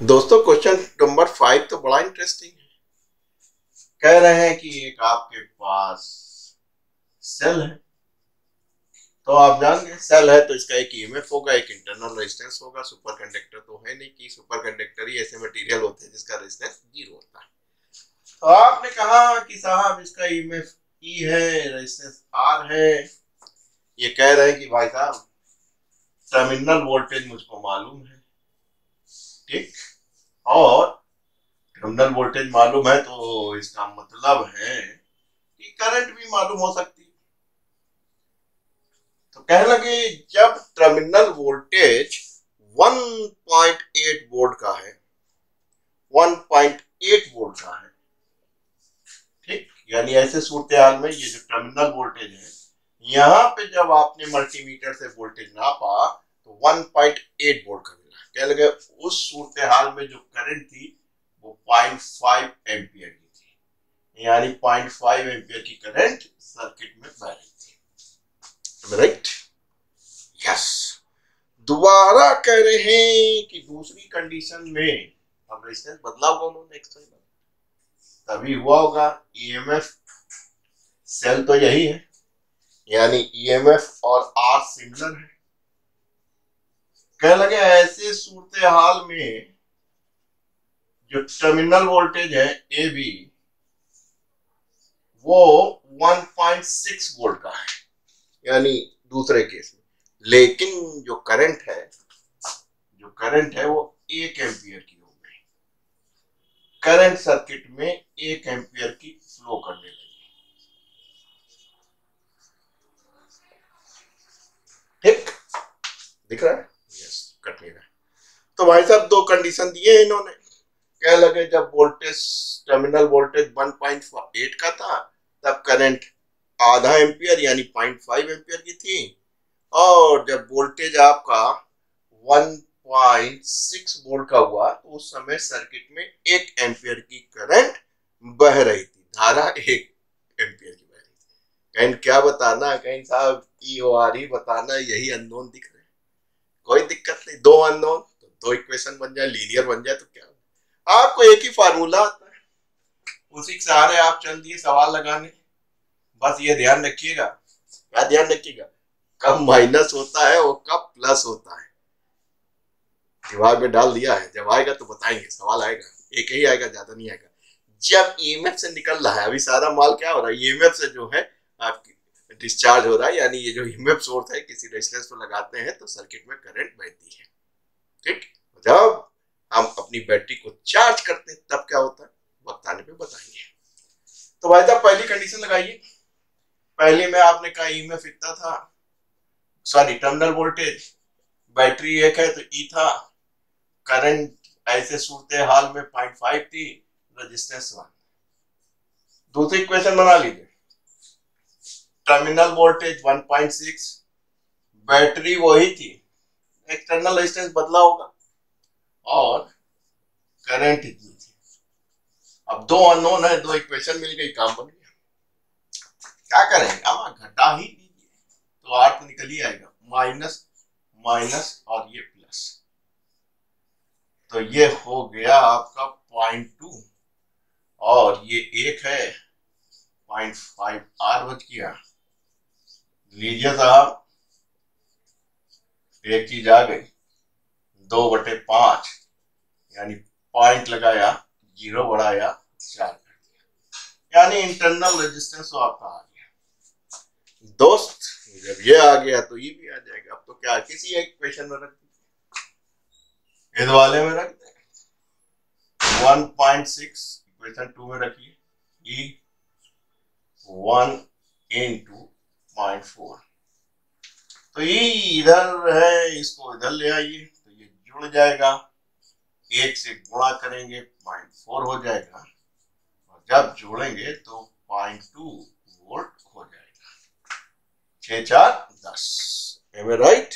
दोस्तों question number five तो बड़ा इंटरेस्टिंग है। कह रहे हैं कि एक आपके पास सेल है। तो आप जान गए सेल है तो इसका एक ईएमएफ होगा, एक इंटरनल रेजिस्टेंस होगा सुपर कंडक्टर तो है नहीं कि सुपर कंडक्टर ही ऐसे मटेरियल होते हैं जिसका रेजिस्टेंस ज़ीरो होता है। तो आपने कहा कि साहब, इसका ईएमएफ ई e है रेजिस्टेंस आर है। ये कह रहे हैं कि भाई साहब टर्मिनल वोल्टेज मुझको मालूम है। ठीक। और टर्मिनल वोल्टेज मालूम है तो इसका मतलब है कि करंट भी मालूम हो सकती। है तो कहने लगे, जब टर्मिनल वोल्टेज 1.8 वोल्ट का है 1.8 वोल्ट का है, ठीक? यानी ऐसे सूरत हाल में ये जो टर्मिनल वोल्टेज है, यहाँ पे जब आपने मल्टीमीटर से वोल्टेज नापा तो 1.8 वोल्ट का कह लगे, उस सूरत हाल में जो करंट थी, वो पॉइंट फाइव एम्पियर की थी। यानी पॉइंट फाइव एम्पियर की करंट सर्किट में बह रही थी राइट यस दोबारा कह रहे हैं कि दूसरी कंडीशन में अब रेजिस्टेंस बदला होगा उन्होंने नेक्स्ट तभी हुआ होगा ईएमएफ सेल तो यही है। यानी ईएमएफ और आर सिमिलर है। कह लगे ऐसे सूरत हाल में जो टर्मिनल वोल्टेज है ए बी वो 1.6 वोल्ट का है, यानी दूसरे केस में। लेकिन जो करंट है, जो करंट है, वो एक एम्पियर की हो। गई करंट सर्किट में एक एम्पियर की फ्लो करने लगी। ठीक? दिख रहा है? कटने का तो भाई साहब, दो कंडीशन दिए इन्होंने। कह लगे जब वोल्टेज टर्मिनल वोल्टेज 1.8 का था, तब करंट आधा एम्पियर यानी 0.5 एम्पियर की थी। और जब वोल्टेज आपका 1.6 वोल्ट का हुआ तो उस समय सर्किट में एक एम्पियर की करंट बह रही थी। धारा एक एम्पियर की बह रही थी। कहीं क्या बताना, कहीं साहब ई ओ आर ही बताना, यही अननोन दिख रहा कोई दिक्कत नहीं, दो अननोन तो दो इक्वेशन बन जाए लीनियर बन जाए तो क्या आपको एक ही फार्मूला आता है। उसी के सहारे आप चल दिए सवाल लगाने। बस ये ध्यान रखिएगा। क्या ध्यान रखिएगा? कब माइनस होता है और कब प्लस होता है। दिमाग में डाल दिया है। जब आएगा तो बताएँगे। सवाल आएगा। एक ही आएगा, ज़्यादा नहीं आएगा। जब ईएमएफ से निकल रहा है, अभी सारा माल क्या हो रहा है? ईएमएफ से जो है डिस्चार्ज हो रहा है, यानी ये जो हिमेप सोर्स है, किसी रेजिस्टेंस को लगाते हैं तो सर्किट में करंट बहती है। ठीक? जब हम अपनी बैटरी को चार्ज करते हैं, तब क्या होता है? वक्त आने पे बताएँगे तो भाई साहब, पहली कंडीशन लगाइए। पहले में आपने कहा ई में इतना था। सॉरी टर्मिनल वोल्टेज बैटरी एक है तो ई e था। करंट ऐसे सूरत हाल में पॉइंट फाइव थी रजिस्टेंस वन दूसरी इक्वेशन बना लीजिए। टर्मिनल वोल्टेज 1.6 बैटरी वही थी। एक्सटर्नल रेजिस्टेंस बदला होगा और करंट इतनी थी। अब दो अननोन है, दो इक्वेशन मिल गई, काम बन गया। क्या करेंगे? अब घटा ही दीजिए तो आर तो निकल ही आएगा। माइनस माइनस और ये प्लस तो ये हो गया आपका पॉइंट टू। और ये एक है, पॉइंट फाइव आर बच गया। लीजिए साहब। एक चीज़ आ गई। दो बटे पाँच, यानी पॉइंट लगाया, ज़ीरो बढ़ाया, चार कर दिया। यानी इंटरनल रेजिस्टेंस तो आपका आ गया। दोस्त, जब ये आ गया तो ये भी आ जाएगा। अब तो क्या, किसी एक क्वेश्चन में रख दीजिए इस वाले में रख दे 1.6 इक्वेशन टू में रखिए। E one two point four तो ये इधर है, इसको इधर ले आइए तो ये जुड़ जाएगा। एक से गुणा करेंगे पॉइंट फोर हो जाएगा। और जब जोड़ेंगे तो पॉइंट टू वोल्ट हो जाएगा। छ चार दस। M right